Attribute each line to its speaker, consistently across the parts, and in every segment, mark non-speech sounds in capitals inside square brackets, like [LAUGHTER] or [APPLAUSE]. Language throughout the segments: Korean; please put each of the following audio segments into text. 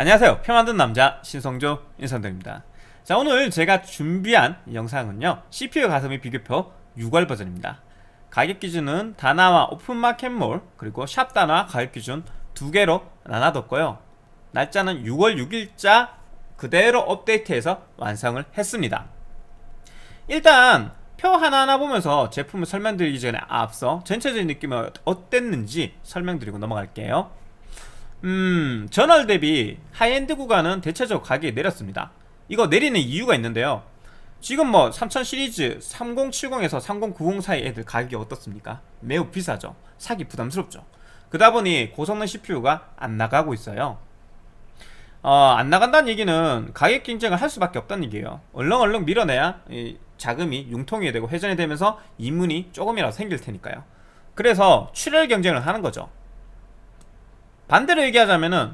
Speaker 1: 안녕하세요. 표 만든 남자 신성조 인선드립니다. 자 오늘 제가 준비한 영상은요. CPU 가성비 비교표 6월 버전입니다. 가격 기준은 다나와 오픈마켓몰 그리고 샵다나 가격 기준 두 개로 나눠뒀고요. 날짜는 6월 6일자 그대로 업데이트해서 완성을 했습니다. 일단 표 하나하나 보면서 제품을 설명드리기 전에 앞서 전체적인 느낌은 어땠는지 설명드리고 넘어갈게요 음 전월 대비 하이엔드 구간은 대체적으로 가격이 내렸습니다. 이거 내리는 이유가 있는데요. 지금 뭐 3000 시리즈 3070에서 3090 사이 애들 가격이 어떻습니까? 매우 비싸죠. 사기 부담스럽죠. 그러다 보니 고성능 CPU가 안 나가고 있어요. 어, 안 나간다는 얘기는 가격 경쟁을 할 수밖에 없다는 얘기예요. 얼렁얼렁 밀어내야 자금이 융통이 되고 회전이 되면서 이문이 조금이라도 생길 테니까요. 그래서 출혈 경쟁을 하는 거죠 반대로 얘기하자면은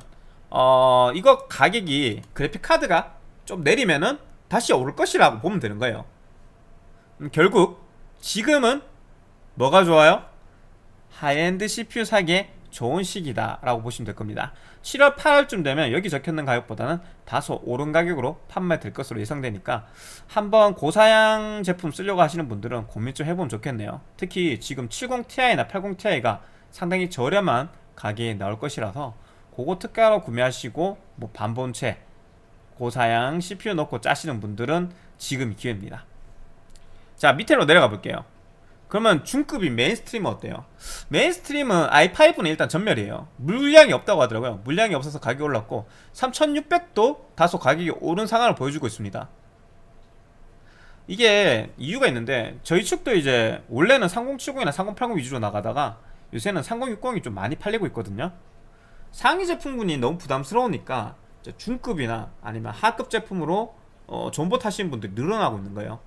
Speaker 1: 어 이거 가격이 그래픽카드가 좀 내리면은 다시 오를 것이라고 보면 되는 거예요. 음, 결국 지금은 뭐가 좋아요? high-end CPU 사기에 좋은 시기다 라고 보시면 될 겁니다. 7월 8월쯤 되면 여기 적혀있는 가격보다는 다소 오른 가격으로 판매될 것으로 예상되니까 한번 고사양 제품 쓰려고 하시는 분들은 고민 좀 해보면 좋겠네요. 특히 지금 70ti나 80ti가 상당히 저렴한 가격에 나올 것이라서 그거 특가로 구매하시고 뭐 반본체 고사양 CPU 넣고 짜시는 분들은 지금 기회입니다. 자 밑으로 내려가 볼게요. 그러면 중급인 mainstream은 어때요? 메인스트림은 i5는 일단 전멸이에요. 물량이 없다고 하더라고요. 물량이 없어서 가격이 올랐고 3600도 다소 가격이 오른 상황을 보여주고 있습니다. 이게 이유가 있는데 저희 측도 이제 원래는 3070이나 3080 위주로 나가다가 요새는 3060이 좀 많이 팔리고 있거든요. 상위 제품군이 너무 부담스러우니까 중급이나 아니면 하급 제품으로 어, 존버 타시는 분들이 늘어나고 있는 거예요.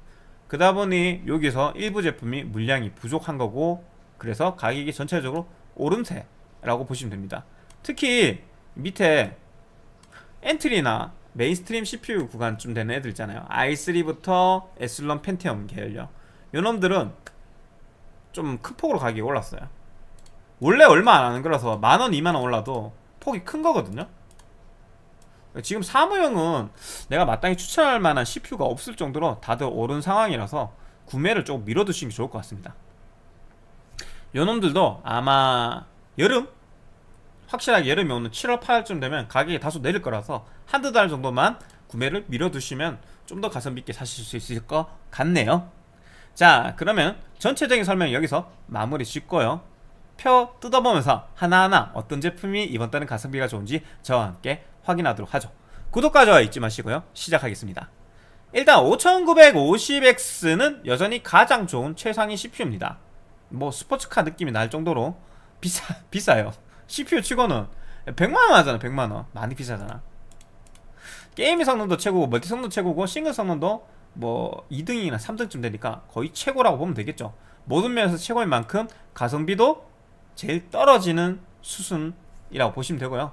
Speaker 1: 그러다 보니 여기서 일부 제품이 물량이 부족한 거고 그래서 가격이 전체적으로 오름세라고 보시면 됩니다. 특히 밑에 entry나 mainstream CPU 구간쯤 되는 애들 있잖아요. i3부터 Athlon Pentium 계열요. 요놈들은 좀 큰 폭으로 가격이 올랐어요 원래 얼마 안 하는 거라서 만원, 이만원 올라도 폭이 큰 거거든요. 지금 사무용은 내가 마땅히 추천할 만한 CPU가 없을 정도로 다들 오른 상황이라서 구매를 조금 미뤄두시는 게 좋을 것 같습니다. 요놈들도 아마 여름 확실하게 여름이 오는 7월 8월쯤 되면 가격이 다소 내릴 거라서 한두 달 정도만 구매를 미뤄두시면 좀 더 가성비 있게 사실 수 있을 것 같네요. 자 그러면 전체적인 설명 여기서 마무리 짓고요 표 뜯어보면서 하나하나 어떤 제품이 이번 달은 가성비가 좋은지 저와 함께 확인하도록 하죠. 구독과 좋아요 잊지 마시고요. 시작하겠습니다. 일단 5950X는 여전히 가장 좋은 최상위 CPU입니다. 뭐 스포츠카 느낌이 날 정도로 비싸, [LAUGHS] 비싸요. CPU 치고는 100만원 하잖아 100만원. 많이 비싸잖아. 게임의 성능도 최고고 멀티 성능 최고고 싱글 성능도 뭐 2등이나 3등쯤 되니까 거의 최고라고 보면 되겠죠. 모든 면에서 최고인 만큼 가성비도 제일 떨어지는 수순이라고 보시면 되고요.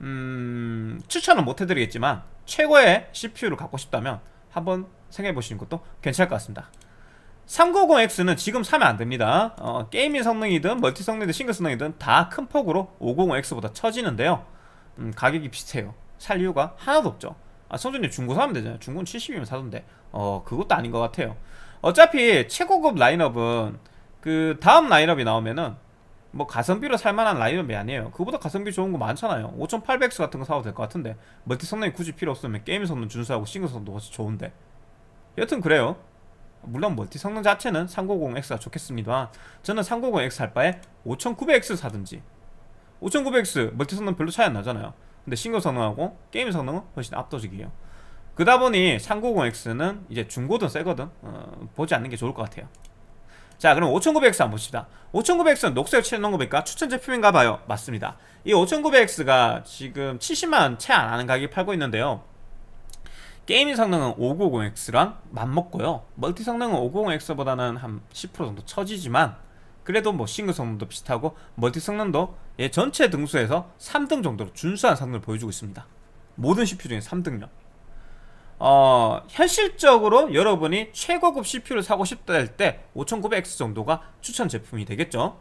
Speaker 1: 음, 추천은 못 해드리겠지만 최고의 CPU를 갖고 싶다면 한번 생각해 보시는 것도 괜찮을 것 같습니다. 3950X는 지금 사면 안됩니다. 어, gaming 성능이든 멀티 성능이든 싱글 성능이든 다 큰 폭으로 5950X보다 처지는데요. 음, 가격이 비슷해요. 살 이유가 하나도 없죠. 아, 성조님 중고 사면 되잖아요. 중고는 70이면 사던데. 어 그것도 아닌 것 같아요. 어차피 최고급 라인업은 그 다음 라인업이 나오면은 뭐 가성비로 살만한 라인업이 아니에요. 그보다 가성비 좋은 거 많잖아요. 5800X 같은 거 사도 될 것 같은데 멀티 성능이 굳이 필요 없으면 게임 성능 준수하고 싱글 성능도 훨씬 좋은데. 여튼 그래요. 물론 멀티 성능 자체는 3950X가 좋겠습니다 저는 3950X 할 바에 5900X 사든지 5900X 멀티 성능 별로 차이 안 나잖아요. 근데 싱글 성능하고 게임 성능은 훨씬 압도적이에요. 그다 보니 3950X는 이제 중고든 새거든 어, 보지 않는 게 좋을 것 같아요 자 그럼 5900X 한번 봅시다. 5900X는 녹색 칠해놓은 거 보니까? 추천 제품인가 봐요. 맞습니다. 이 5900X가 지금 70만원 채 안 하는 가격에 팔고 있는데요. gaming 성능은 5950X랑 맞먹고요. 멀티 성능은 5950X보다는 한 10% 정도 처지지만 그래도 뭐 싱글 성능도 비슷하고 멀티 성능도 얘 전체 등수에서 3등 정도로 준수한 성능을 보여주고 있습니다. 모든 CPU 중에 3등력 어, 현실적으로 여러분이 최고급 CPU를 사고 싶다 할 때 5900X 정도가 추천 제품이 되겠죠?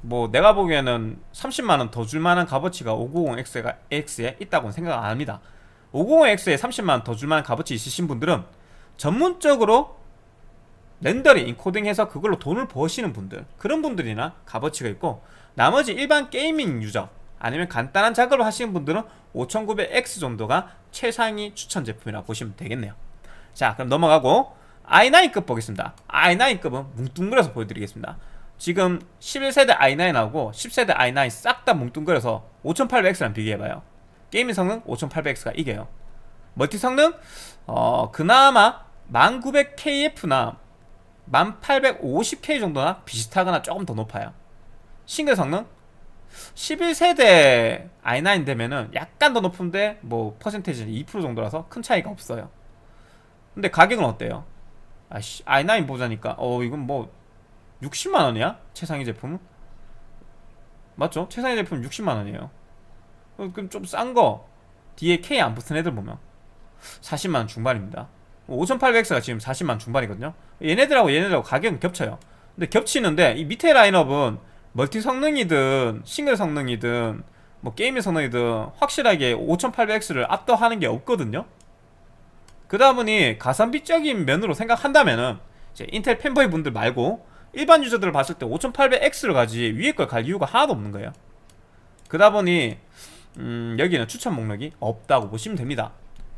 Speaker 1: 뭐 내가 보기에는 30만원 더 줄만한 값어치가 590X가 X에 있다고는 생각 안 합니다. 590X에 30만원 더 줄만한 값어치 있으신 분들은 전문적으로 렌더링, 인코딩해서 그걸로 돈을 버시는 분들 그런 분들이나 값어치가 있고 나머지 일반 게이밍 유저 아니면 간단한 작업을 하시는 분들은 5900X 정도가 최상위 추천 제품이라고 보시면 되겠네요. 자 그럼 넘어가고 i9급 보겠습니다. i9급은 뭉뚱그려서 보여드리겠습니다. 지금 11세대 i9하고 10세대 i9 싹 다 뭉뚱그려서 5800X랑 비교해봐요. gaming 성능 5800X가 이겨요. 멀티 성능? 어 그나마 11900KF나 10850K 정도나 비슷하거나 조금 더 높아요. 싱글 성능 11세대 i9 되면은 약간 더 높은데 뭐 퍼센테이지는 2% 정도라서 큰 차이가 없어요 근데 가격은 어때요? 아씨 i9 보자니까 어 이건 뭐 60만원이야? 최상위 제품은? 맞죠? 최상위 제품 60만원이에요 어, 그럼 좀 싼 거 뒤에 K 안 붙은 애들 보면 40만원 중반입니다 5800X가 지금 40만 중반이거든요 얘네들하고 얘네들하고 가격은 겹쳐요 근데 겹치는데 이 밑에 라인업은 멀티 성능이든 싱글 성능이든 뭐 게임의 성능이든 확실하게 5800X를 압도하는 게 없거든요. 그다 보니 가성비적인 면으로 생각한다면은 인텔 팬보이 분들 말고 일반 유저들을 봤을 때 5800X를 가지 위에 걸 갈 이유가 하나도 없는 거예요. 그다 보니 음, 여기는 추천 목록이 없다고 보시면 됩니다.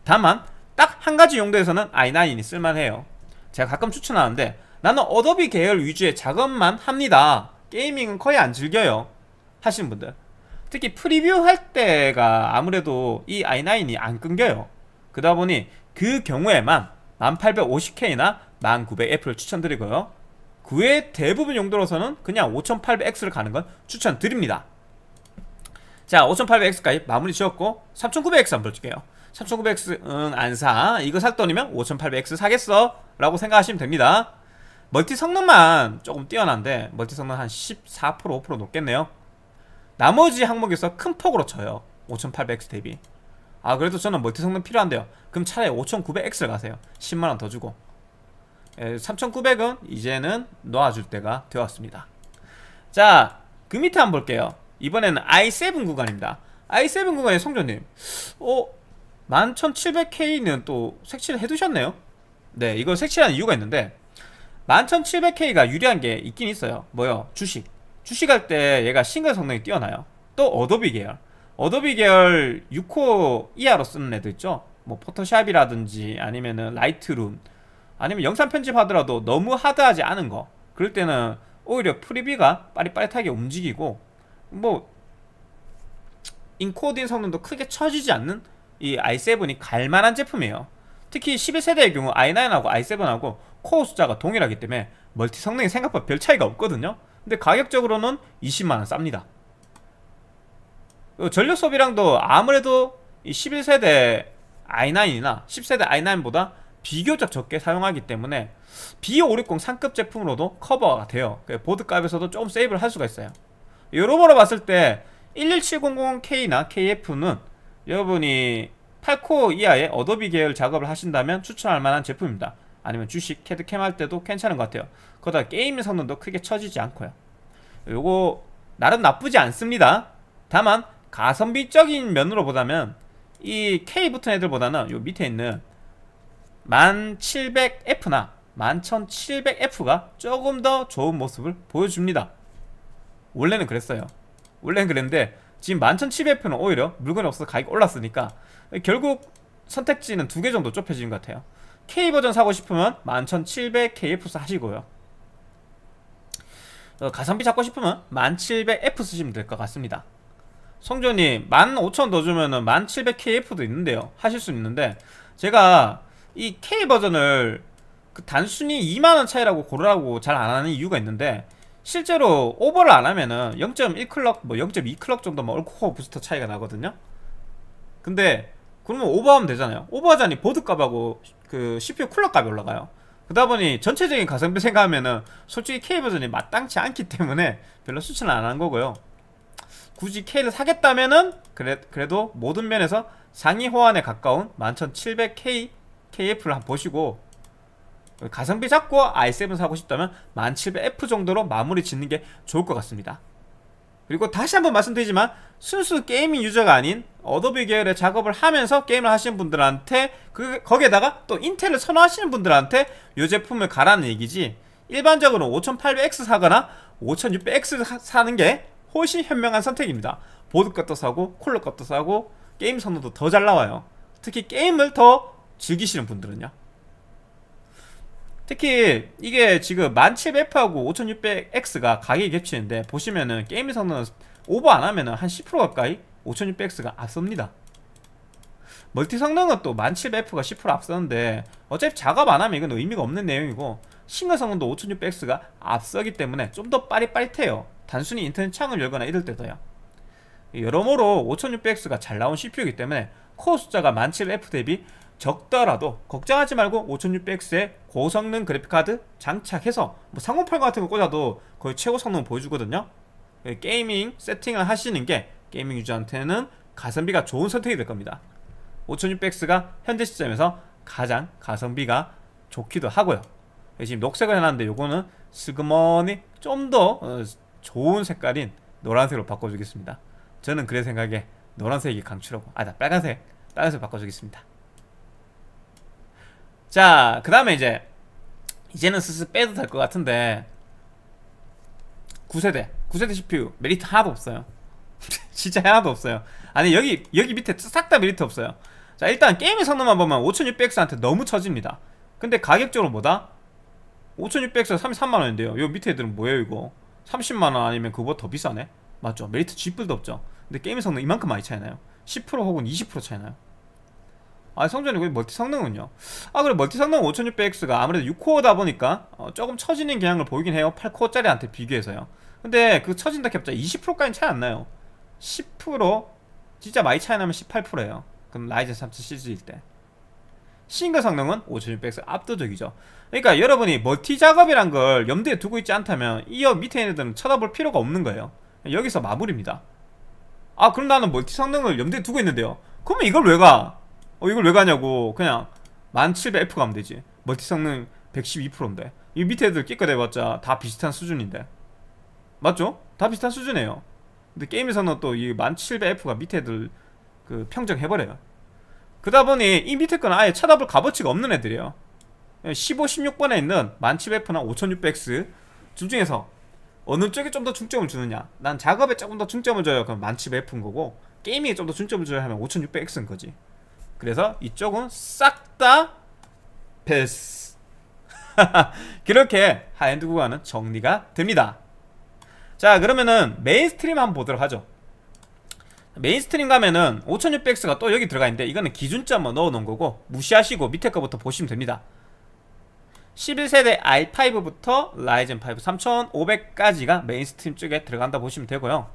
Speaker 1: 다만 딱 한 가지 용도에서는 i9이 쓸만해요. 제가 가끔 추천하는데 나는 Adobe 계열 위주의 작업만 합니다 gaming은 거의 안 즐겨요. 하시는 분들. 특히 preview 할 때가 아무래도 이 i9이 안 끊겨요. 그러다 보니 그 경우에만 1850K나 1900F를 추천드리고요. 그 외 대부분 용도로서는 그냥 5800X를 가는 건 추천드립니다. 자 5800X까지 마무리 지었고 3900X 한번 볼게요. 3900X 응 안사. 이거 살 돈이면 5800X 사겠어? 라고 생각하시면 됩니다 멀티 성능만 조금 뛰어난데 멀티 성능 한 14% 5% 높겠네요. 나머지 항목에서 큰 폭으로 쳐요. 5800X 대비. 아 그래도 저는 멀티 성능 필요한데요. 그럼 차라리 5900X를 가세요. 10만원 더 주고. 3900은 이제는 놓아줄 때가 되었습니다. 자 그 밑에 한번 볼게요. 이번에는 i7 구간입니다. i7 구간의 성조님. 어? 11700K는 또 색칠을 해두셨네요? 네 이거 색칠하는 이유가 있는데 11700K가 유리한 게 있긴 있어요. 뭐요? 주식. 주식 할 때 얘가 싱글 성능이 뛰어나요. 또 Adobe 계열. Adobe 계열 6코 이하로 쓰는 애들 있죠? 뭐 Photoshop이라든지 아니면은 Lightroom. 아니면 영상 편집하더라도 너무 하드하지 않은 거. 그럴 때는 오히려 preview가 빠릿빠릿하게 움직이고 뭐 인코딩 성능도 크게 처지지 않는 이 i7이 갈만한 제품이에요. 특히 11세대의 경우 i9하고 i7하고 코어 숫자가 동일하기 때문에 멀티 성능이 생각보다 별 차이가 없거든요. 근데 가격적으로는 20만원 쌉니다. 전력 소비량도 아무래도 이 11세대 i9이나 10세대 i9보다 비교적 적게 사용하기 때문에 B560 상급 제품으로도 커버가 돼요. 보드 값에서도 조금 세이브를 할 수가 있어요. 여러모로 봤을 때 11700K나 KF는 여러분이 8코어 이하의 Adobe 계열 작업을 하신다면 추천할 만한 제품입니다 아니면 주식, 캐드캠 할 때도 괜찮은 것 같아요. 거기다 게임 성능도 크게 처지지 않고요. 요거 나름 나쁘지 않습니다. 다만 가성비적인 면으로 보자면 이 K 붙은 애들보다는 요 밑에 있는 1700F나 11700F가 조금 더 좋은 모습을 보여줍니다. 원래는 그랬어요. 원래는 그랬는데 지금 11700F는 오히려 물건이 없어서 가격이 올랐으니까 결국 선택지는 두 개 정도 좁혀지는 것 같아요 K버전 사고 싶으면 11700KF 하시고요. 어, 가성비 잡고 싶으면 1700F 쓰시면 될 것 같습니다. 성조님 15,000 더 주면은 1700KF도 있는데요. 하실 수 있는데 제가 이 K버전을 그 단순히 2만원 차이라고 고르라고 잘 안하는 이유가 있는데 실제로 오버를 안하면은 0.1클럭 뭐 0.2클럭 정도만 올코어 부스터 차이가 나거든요. 근데 그러면 오버하면 되잖아요. 오버하자니 보드값하고 그 CPU 쿨러 값이 올라가요. 그러다 보니 전체적인 가성비 생각하면은 솔직히 K 버전이 마땅치 않기 때문에 별로 추천을 안 한 거고요. 굳이 K를 사겠다면은 그래, 그래도 모든 면에서 상위 호환에 가까운 11700K KF를 한번 보시고 가성비 잡고 i7 사고 싶다면 1700F 정도로 마무리 짓는 게 좋을 것 같습니다 그리고 다시 한번 말씀드리지만 순수 gaming 유저가 아닌 Adobe 계열의 작업을 하면서 게임을 하시는 분들한테 그 거기에다가 또 Intel을 선호하시는 분들한테 이 제품을 가라는 얘기지. 일반적으로 5800X 사거나 5600X 사는 게 훨씬 현명한 선택입니다. 보드 값도 싸고 쿨러 값도 싸고 게임 성능도 더 잘 나와요. 특히 게임을 더 즐기시는 분들은요 특히 이게 지금 11700F하고 5600X가 가격이 겹치는데 보시면은 게임 성능은 오버 안 하면은 한 10% 가까이 5600X가 앞섭니다. 멀티 성능은 또 1700F가 10% 앞서는데 어차피 작업 안 하면 이건 의미가 없는 내용이고 싱글 성능도 5600X가 앞서기 때문에 좀 더 빠릿빠릿해요. 단순히 인터넷 창을 열거나 이럴 때도요. 여러모로 5600X가 잘 나온 CPU이기 때문에 코어 숫자가 1700F 대비 적더라도 걱정하지 말고 5600X에 고성능 그래픽카드 장착해서 뭐3080 같은 거 꽂아도 거의 최고 성능 보여주거든요. gaming 세팅을 하시는 게 gaming 유저한테는 가성비가 좋은 선택이 될 겁니다. 5600X가 현재 시점에서 가장 가성비가 좋기도 하고요. 지금 녹색을 해놨는데 요거는 슬그머니 좀더 어, 좋은 색깔인 노란색으로 바꿔주겠습니다. 저는 그래 생각에 노란색이 강추라고 아나 빨간색 빨간색 바꿔주겠습니다 자, 그 다음에 이제 이제는 슬슬 빼도 될 것 같은데 9세대 9세대 CPU 메리트 하나도 없어요. [LAUGHS] 진짜 하나도 없어요. 아니 여기 여기 밑에 싹 다 메리트 없어요. 자 일단 gaming 성능만 보면 5600X한테 너무 처집니다. 근데 가격적으로 뭐다? 5600X가 33만원인데요. 요 밑에 애들은 뭐예요 이거? 30만원 아니면 그거보다 더 비싸네? 맞죠? 메리트 쥐뿔도 없죠? 근데 gaming 성능 이만큼 많이 차이나요? 10% 혹은 20% 차이나요? 아 성전이 거의 멀티 성능은요? 아 그래 멀티 성능 5600X가 아무래도 6코어다 보니까 어, 조금 처지는 경향을 보이긴 해요. 8코어짜리한테 비교해서요. 근데 그 처진다 캐봤자 20%까지는 차이 안 나요. 10% 진짜 많이 차이 나면 18%예요. 그럼 라이젠 3 시리즈일 때. 싱글 성능은 5600X 압도적이죠. 그러니까 여러분이 멀티 작업이란 걸 염두에 두고 있지 않다면 이 밑에 있는 애들은 쳐다볼 필요가 없는 거예요. 여기서 마무리입니다. 아 그럼 나는 멀티 성능을 염두에 두고 있는데요. 그러면 이걸 왜 가? 어 이걸 왜 가냐고. 그냥 1700F 가면 되지. 멀티 성능 112%인데. 이 밑에 애들 끼껏 해봤자 다 비슷한 수준인데. 맞죠? 다 비슷한 수준이에요. 근데 게임에서는 또 이 1700F가 밑에 애들 그 평정해버려요. 그러다 보니 이 밑에 거는 아예 쳐다볼 값어치가 없는 애들이에요. 15, 16번에 있는 1700F나 5600X 둘 중에서 어느 쪽에 좀 더 중점을 주느냐. 난 작업에 조금 더 중점을 줘요. 그럼 1700F인 거고 gaming에 좀 더 중점을 줘야 하면 5600X인 거지 그래서 이쪽은 싹 다 패스. [LAUGHS] 그렇게 하이엔드 구간은 정리가 됩니다. 자 그러면은 mainstream 한번 보도록 하죠. mainstream 가면은 5600X가 또 여기 들어가 있는데 이거는 기준점 만 넣어 놓은 거고 무시하시고 밑에 거부터 보시면 됩니다. 11세대 i5부터 라이젠 5 3500까지가 mainstream 쪽에 들어간다 보시면 되고요.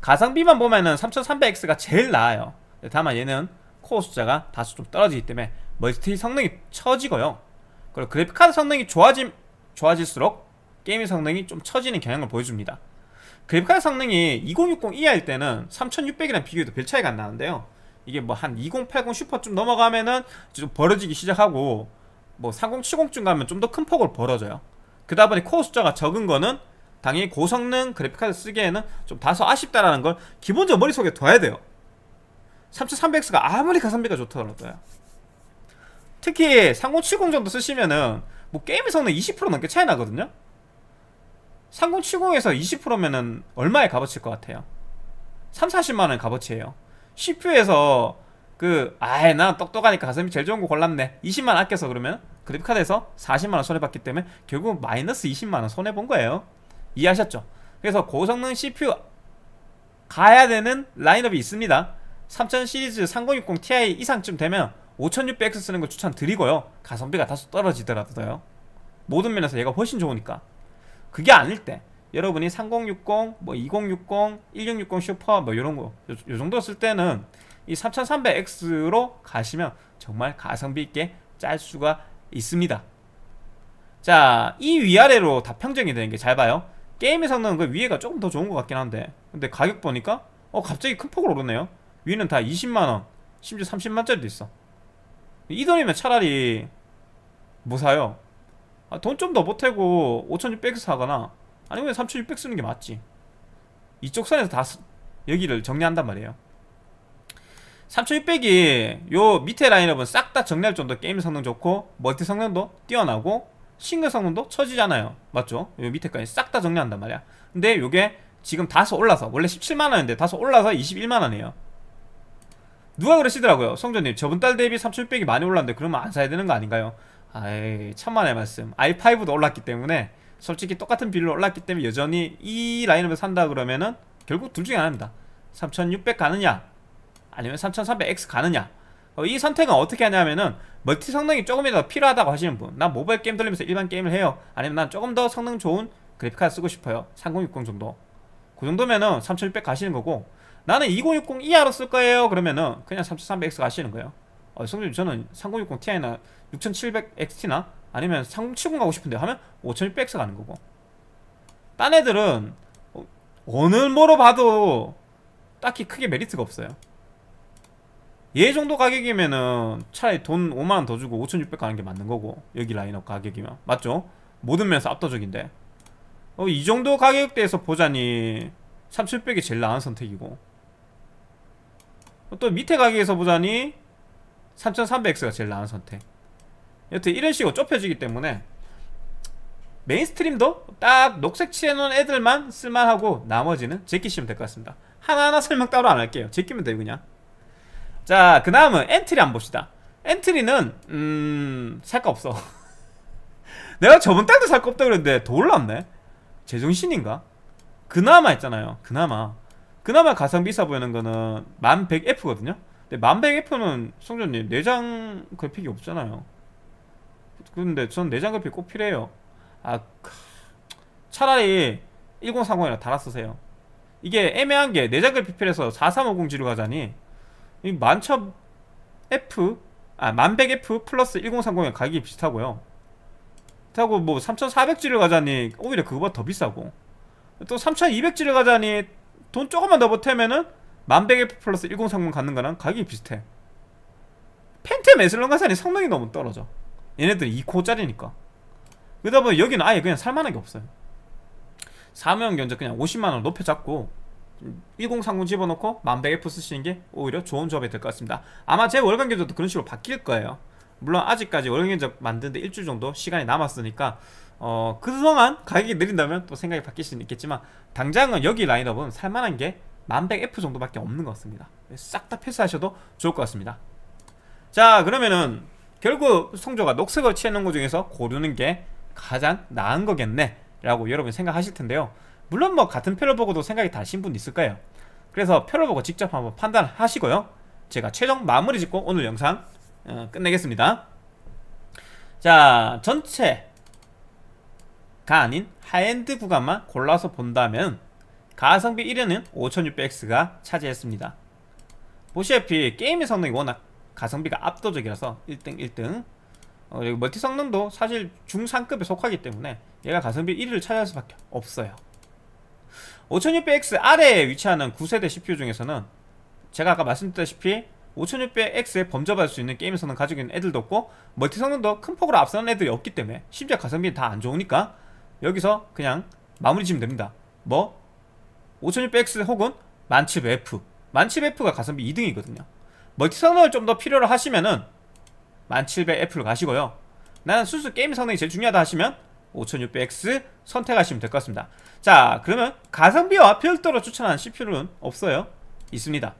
Speaker 1: 가성비만 보면은 3300X가 제일 나아요. 다만 얘는 코어 숫자가 다소 좀 떨어지기 때문에 멀티 성능이 처지고요. 그리고 그래픽카드 성능이 좋아짐, 좋아질수록 gaming 성능이 좀 처지는 경향을 보여줍니다. 그래픽카드 성능이 2060 이하일 때는 3600이랑 비교해도 별 차이가 안 나는데요. 이게 뭐 한 2080 슈퍼쯤 넘어가면은 좀 벌어지기 시작하고 뭐 3070쯤 가면 좀 더 큰 폭으로 벌어져요. 그다 보니 코어 숫자가 적은 거는 당연히 고성능 그래픽카드 쓰기에는 좀 다소 아쉽다라는 걸 기본적으로 머릿속에 둬야 돼요 3300X가 아무리 가성비가 좋더라도요 특히 3070 정도 쓰시면은 뭐 성능 20% 넘게 차이 나거든요? 3070에서 20%면은 얼마에 값어치일 것 같아요? 3, 40만원 값어치예요. CPU에서 그 아이 나 똑똑하니까 가성비 제일 좋은 거 골랐네. 20만원 아껴서 그러면 그래픽카드에서 40만원 손해봤기 때문에 결국 마이너스 20만원 손해본 거예요. 이해하셨죠? 그래서 고성능 CPU 가야 되는 라인업이 있습니다 3000 시리즈 3060 Ti 이상쯤 되면 5600X 쓰는 걸 추천드리고요. 가성비가 다소 떨어지더라도요. 모든 면에서 얘가 훨씬 좋으니까. 그게 아닐 때 여러분이 3060, 뭐 2060, 1660 슈퍼 뭐 이런 거요 정도 쓸 때는 이 3300X로 가시면 정말 가성비 있게 짤 수가 있습니다. 자, 이 위아래로 다 평정이 되는 게 잘 봐요. 게임의 성능은 그 위에가 조금 더 좋은 것 같긴 한데. 근데 가격 보니까 어 갑자기 큰 폭으로 오르네요 위는 다 20만원 심지어 30만짜리도 있어. 이 돈이면 차라리 뭐 사요? 아, 돈 좀 더 보태고 5600 사거나 아니면 3600 쓰는 게 맞지. 이쪽 선에서 다 여기를 정리한단 말이에요. 3600이 요 밑에 라인업은 싹 다 정리할 정도 게임 성능 좋고 멀티 성능도 뛰어나고 싱글 성능도 처지잖아요. 맞죠? 요 밑에까지 싹 다 정리한단 말이야. 근데 요게 지금 다소 올라서 원래 17만원인데 다소 올라서 21만원이에요 누가 그러시더라고요? 성전님. 저번 달 대비 3600이 많이 올랐는데 그러면 안 사야 되는 거 아닌가요? 아이 천만의 말씀. i5도 올랐기 때문에 솔직히 똑같은 비율로 올랐기 때문에 여전히 이 라인업을 산다 그러면은 결국 둘 중에 하나입니다. 3600 가느냐? 아니면 3300X 가느냐? 어, 이 선택은 어떻게 하냐면은 멀티 성능이 조금이라도 필요하다고 하시는 분난 모바일 게임 돌리면서 일반 게임을 해요. 아니면 난 조금 더 성능 좋은 그래픽카드 쓰고 싶어요. 3060 정도. 그 정도면은 3600 가시는 거고 나는 2060 이하로 쓸 거예요. 그러면은 그냥 3300X 가시는 거예요. 어, 성준 저는 3060 Ti나 6700XT나 아니면 3070 가고 싶은데 하면 5600X 가는 거고. 딴 애들은 어, 어느 뭐로 봐도 딱히 크게 메리트가 없어요. 얘 정도 가격이면은 차라리 돈 5만원 더 주고 5600 가는 게 맞는 거고 여기 라인업 가격이면. 맞죠? 모든 면에서 압도적인데. 어, 이 정도 가격대에서 보자니 3700이 제일 나은 선택이고 또 밑에 가격에서 보자니 3300X가 제일 나은 선택 여튼 이런 식으로 좁혀지기 때문에 mainstream도 딱 녹색 칠해놓은 애들만 쓸만하고 나머지는 제끼시면 될 것 같습니다 하나하나 설명 따로 안 할게요 제끼면 돼요 그냥 자, 그 다음은 엔트리 한번 봅시다. 엔트리는 음... 살 거 없어. [LAUGHS] 내가 저번 달도 살 거 없다 그랬는데 더 올랐네? 제정신인가? 그나마 있잖아요. 그나마. 그나마 가성비 있어 보이는 거는 1100F거든요? 근데 1100F는 송전님 내장 그래픽이 없잖아요. 근데 전 내장 그래픽 꼭 필요해요. 아, 차라리 1030이나 달아 쓰세요. 이게 애매한 게 내장 그래픽 필요해서 4350G로 가자니 이 만첩 F 아 만백 F 플러스 1030의 가격이 비슷하고요 그렇다고 뭐 3400G를 가자니 오히려 그거보다 더 비싸고 또 3200G를 가자니 돈 조금만 더 보태면은 만백 F 플러스 1030 갖는 거랑 가격이 비슷해. 펜템 에슬론 가자니 성능이 너무 떨어져. 얘네들 2코짜리니까. 그러다 보니 여기는 아예 그냥 살만한 게 없어요. 사무용 견적 그냥 50만원 높여 잡고 1030 집어넣고 만백F 쓰시는 게 오히려 좋은 조합이 될 것 같습니다. 아마 제 월간 견적도 그런 식으로 바뀔 거예요. 물론 아직까지 월간 견적 만드는데 일주일 정도 시간이 남았으니까 어 그동안 가격이 느린다면 또 생각이 바뀔 수는 있겠지만 당장은 여기 라인업은 살만한 게 만백 F 정도밖에 없는 것 같습니다. 싹 다 패스하셔도 좋을 것 같습니다. 자 그러면은 결국 성조가 녹색을 취해놓은 것 중에서 고르는 게 가장 나은 거겠네 라고 여러분 생각하실 텐데요. 물론 뭐 같은 표를 보고도 생각이 다신 분 있을 거예요? 그래서 표를 보고 직접 한번 판단하시고요. 제가 최종 마무리 짓고 오늘 영상 어, 끝내겠습니다. 자 전체 가 아닌 하엔드 구간만 골라서 본다면 가성비 1위는 5600X가 차지했습니다. 보시다시피 게임의 성능이 워낙 가성비가 압도적이라서 1등 1등. 어, 그리고 멀티 성능도 사실 중상급에 속하기 때문에 얘가 가성비 1위를 차지할 수밖에 없어요. 5600X 아래에 위치하는 9세대 CPU 중에서는 제가 아까 말씀드렸다시피 5600X에 범접할 수 있는 게임 성능 가지고 있는 애들도 없고 멀티 성능도 큰 폭으로 앞서는 애들이 없기 때문에 심지어 가성비는 다 안 좋으니까 여기서 그냥 마무리 지면 됩니다. 뭐? 5600X 혹은 1700F 1700F가 가성비 2등이거든요. 멀티 성능을 좀 더 필요로 하시면은 1700F로 가시고요. 나는 순수 게임 성능이 제일 중요하다 하시면 5600X 선택하시면 될 것 같습니다. 자 그러면 가성비와 별도로 추천하는 CPU는 없어요. 있습니다.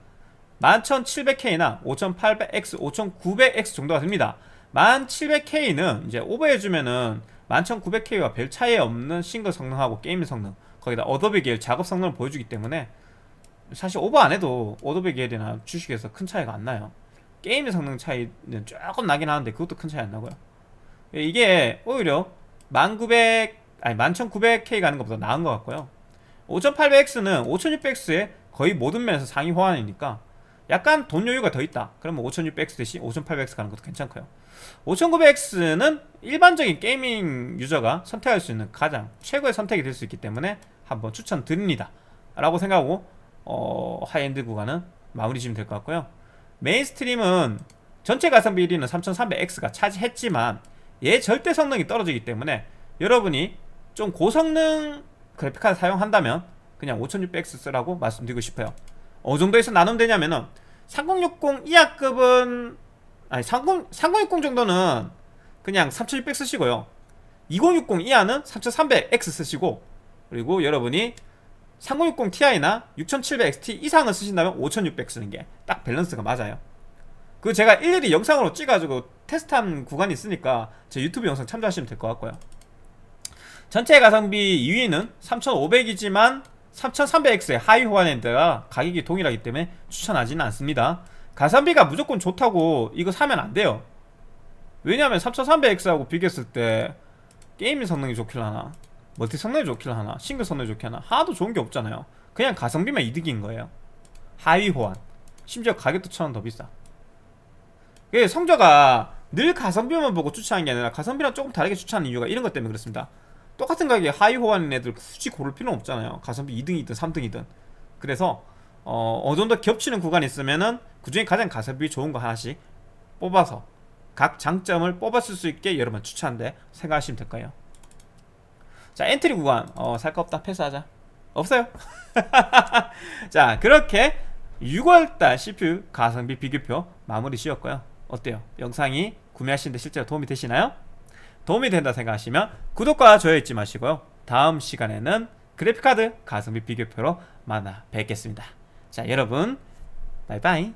Speaker 1: 11700K나 5800X, 5900X 정도가 됩니다. 1700K는 이제 오버해주면은 11900K와 별 차이 없는 싱글 성능하고 게임 성능 거기다 어도비 계열 작업 성능을 보여주기 때문에 사실 오버 안 해도 어도비 계열이나 주식에서 큰 차이가 안 나요. gaming 성능 차이는 조금 나긴 하는데 그것도 큰 차이 안 나고요. 이게 오히려 1900 아니 11900K 가는 것보다 나은 것 같고요. 5800X는 5600X의 거의 모든 면에서 상위 호환이니까 약간 돈 여유가 더 있다. 그러면 5600X 대신 5800X 가는 것도 괜찮고요. 5900X는 일반적인 gaming 유저가 선택할 수 있는 가장 최고의 선택이 될 수 있기 때문에 한번 추천드립니다. 라고 생각하고 어, 하이엔드 구간은 마무리 지면 될 것 같고요. mainstream은 전체 가성비 1위는 3300X가 차지했지만 얘 절대 성능이 떨어지기 때문에 여러분이 좀 고성능 그래픽카드 사용한다면 그냥 5600X 쓰라고 말씀드리고 싶어요 어느 정도에서 나누면 되냐면은 3060 이하급은 아니 30, 3060 정도는 그냥 3600 쓰시고요. 2060 이하는 3300X 쓰시고 그리고 여러분이 3060 Ti나 6700XT 이상을 쓰신다면 5600 쓰는 게 딱 밸런스가 맞아요. 그 제가 일일이 영상으로 찍어가지고 테스트한 구간이 있으니까 제 유튜브 영상 참조하시면 될 것 같고요. 전체 가성비 2위는 3500이지만 3300X의 하위 호환인데다가 가격이 동일하기 때문에 추천하지는 않습니다. 가성비가 무조건 좋다고 이거 사면 안 돼요. 왜냐하면 3300X하고 비교했을 때 게임의 성능이 좋길라나 멀티 성능이 좋길라나 싱글 성능이 좋길라나 하나도 좋은 게 없잖아요. 그냥 가성비만 이득인 거예요. 하위 호환. 심지어 가격도 천 원 더 비싸. 그 성저가 늘 가성비만 보고 추천하는 게 아니라 가성비랑 조금 다르게 추천하는 이유가 이런 것 때문에 그렇습니다 똑같은 가격에 하위 호환인 애들 굳이 고를 필요는 없잖아요. 가성비 2등이든 3등이든. 그래서 어, 어느 정도 겹치는 구간이 있으면은 그 중에 가장 가성비 좋은 거 하나씩 뽑아서 각 장점을 뽑았을 수 있게 여러분 추천한데 생각하시면 될 거예요. 자 엔트리 구간. 어, 살 거 없다. 패스하자. 없어요? [LAUGHS] 자 그렇게 6월달 CPU 가성비 비교표 마무리 지었고요. 어때요? 영상이 구매하시는데 실제로 도움이 되시나요? 도움이 된다 생각하시면 구독과 좋아요 잊지 마시고요. 다음 시간에는 그래픽카드 가성비 비교표로 만나 뵙겠습니다. 자 여러분 바이바이